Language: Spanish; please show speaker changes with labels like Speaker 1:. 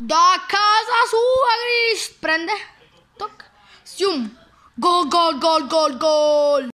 Speaker 1: Da casa sua, Gris. Prende. Toc. Zoom. Gol, gol, gol, gol, gol.